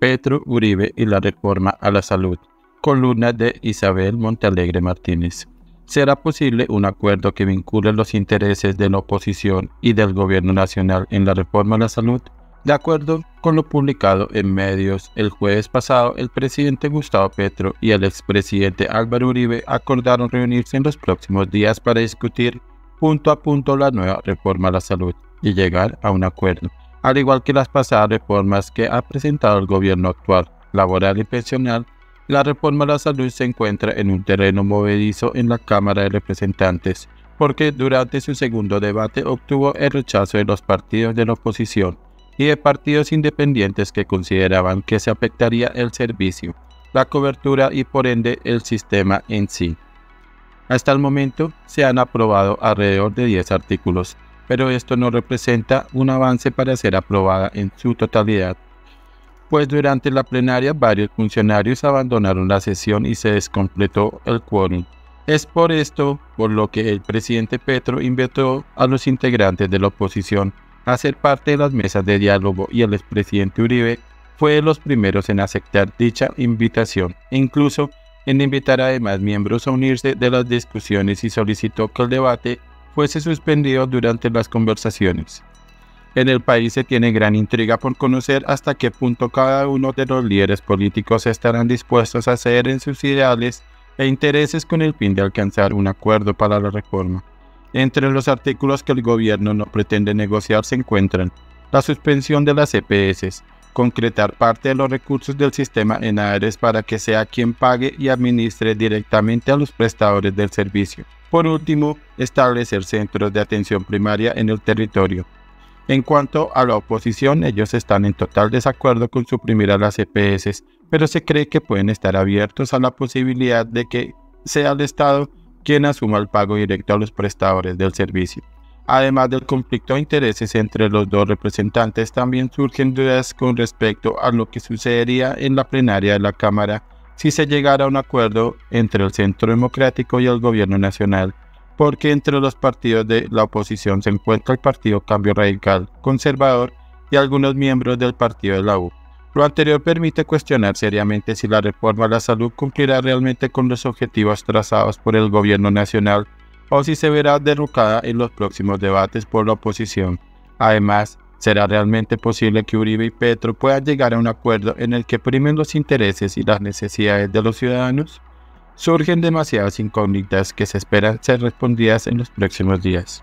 Petro Uribe y la reforma a la salud. Columna de Isabel Montalegre Martínez. ¿Será posible un acuerdo que vincule los intereses de la oposición y del gobierno nacional en la reforma a la salud? De acuerdo con lo publicado en medios el jueves pasado, el presidente Gustavo Petro y el expresidente Álvaro Uribe acordaron reunirse en los próximos días para discutir punto a punto la nueva reforma a la salud y llegar a un acuerdo, al igual que las pasadas reformas que ha presentado el gobierno actual, laboral y pensional. La reforma a la salud se encuentra en un terreno movedizo en la Cámara de Representantes, porque durante su segundo debate obtuvo el rechazo de los partidos de la oposición y de partidos independientes que consideraban que se afectaría el servicio, la cobertura y por ende el sistema en sí. Hasta el momento se han aprobado alrededor de 10 artículos, pero esto no representa un avance para ser aprobada en su totalidad, pues durante la plenaria varios funcionarios abandonaron la sesión y se descompletó el quórum. Es por esto por lo que el presidente Petro invitó a los integrantes de la oposición a ser parte de las mesas de diálogo y el expresidente Uribe fue de los primeros en aceptar dicha invitación e incluso en invitar a demás miembros a unirse de las discusiones y solicitó que el debate fuese suspendido durante las conversaciones. En el país se tiene gran intriga por conocer hasta qué punto cada uno de los líderes políticos estarán dispuestos a ceder en sus ideales e intereses con el fin de alcanzar un acuerdo para la reforma. Entre los artículos que el gobierno no pretende negociar se encuentran la suspensión de las EPS, concretar parte de los recursos del sistema en ARES para que sea quien pague y administre directamente a los prestadores del servicio. Por último, establecer centros de atención primaria en el territorio. En cuanto a la oposición, ellos están en total desacuerdo con suprimir a las EPS, pero se cree que pueden estar abiertos a la posibilidad de que sea el Estado quien asuma el pago directo a los prestadores del servicio. Además del conflicto de intereses entre los dos representantes, también surgen dudas con respecto a lo que sucedería en la plenaria de la Cámara si se llegara a un acuerdo entre el Centro Democrático y el Gobierno Nacional, porque entre los partidos de la oposición se encuentra el Partido Cambio Radical Conservador y algunos miembros del Partido de la U. Lo anterior permite cuestionar seriamente si la reforma a la salud cumplirá realmente con los objetivos trazados por el gobierno nacional o si se verá derrocada en los próximos debates por la oposición. Además, ¿será realmente posible que Uribe y Petro puedan llegar a un acuerdo en el que primen los intereses y las necesidades de los ciudadanos? Surgen demasiadas incógnitas que se esperan ser respondidas en los próximos días.